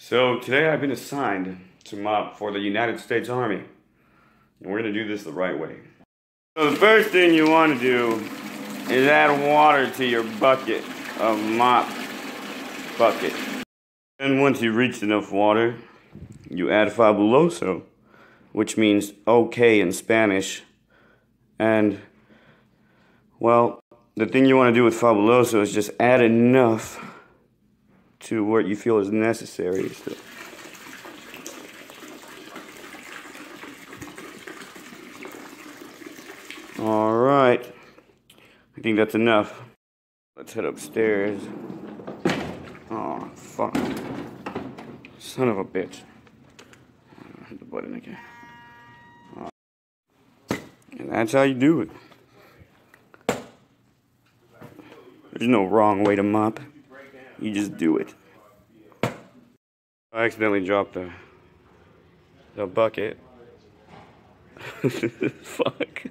So today I've been assigned to mop for the United States Army. And we're gonna do this the right way. So the first thing you wanna do is add water to your bucket of mop bucket. And once you reach enough water, you add fabuloso, which means okay in Spanish. And well, the thing you want to do with fabuloso is just add enough to what you feel is necessary. So. All right. I think that's enough. Let's head upstairs. Oh, fuck. Son of a bitch. Hit the button again. And that's how you do it. There's no wrong way to mop. You just do it. I accidentally dropped the the bucket. Fuck.